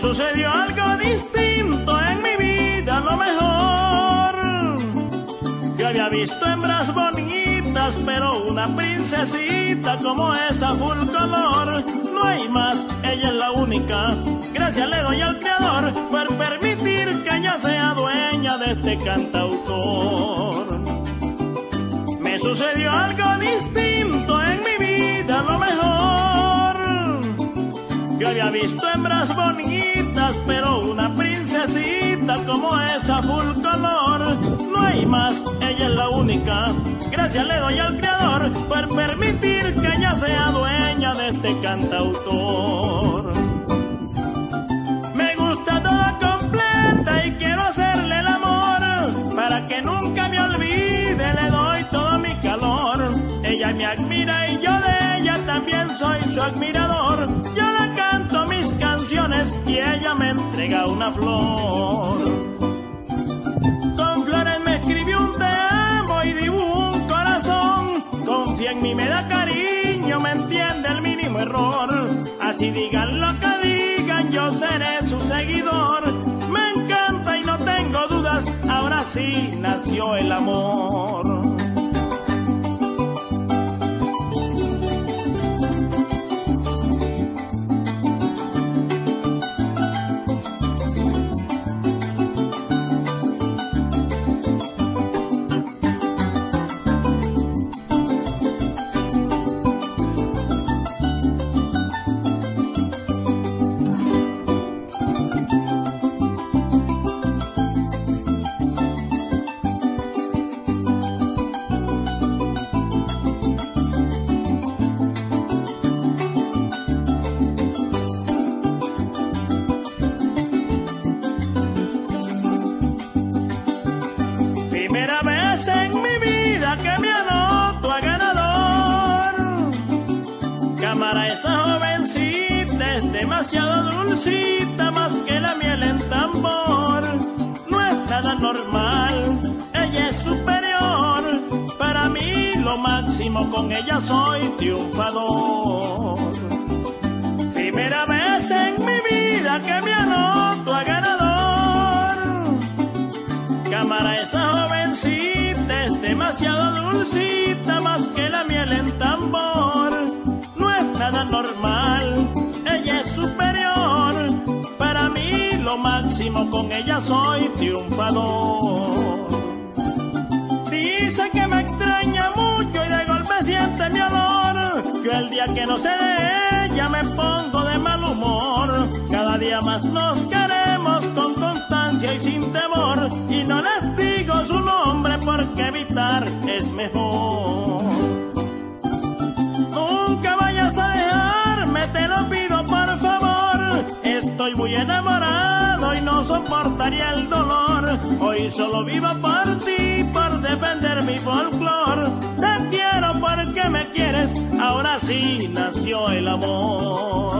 sucedió algo distinto en mi vida, lo mejor. Yo había visto hembras bonitas, pero una princesita como esa full. No hay más, ella es la única. Gracias le doy al creador por permitir que ella sea dueña de este cantautor. Me sucedió algo distinto Yo había visto hembras bonitas, pero una princesita como esa full color. No hay más, ella es la única. Gracias le doy al creador por permitir que ella sea dueña de este cantautor. Me gusta toda completa y quiero hacerle el amor para que nunca me olvide. Le doy todo mi calor. Ella me admira y yo de ella también soy su admirador. Flor. Con flores me escribió un te amo y dibujó un corazón. Confía en mí, me da cariño, me entiende el mínimo error. Así digan lo que digan, yo seré su seguidor. Me encanta y no tengo dudas, ahora sí nació el amor. Primera vez en mi vida que me anoto a ganador. Cámara, esa jovencita es demasiado dulcita, más que la miel en tambor. No es nada normal, ella es superior. Para mí lo máximo, con ella soy triunfador. Primera vez en mi vida que me anoto a ganador. Cámara, esa demasiado dulcita, más que la miel en tambor. No es nada normal, ella es superior. Para mí lo máximo, con ella soy triunfador. Dice que me extraña mucho y de golpe siente mi olor. Yo el día que no sé de ella me pongo de mal humor. Cada día más nos queremos enamorado y no soportaría el dolor. Hoy solo vivo por ti, por defender mi folclor. Te quiero porque me quieres, ahora sí nació el amor.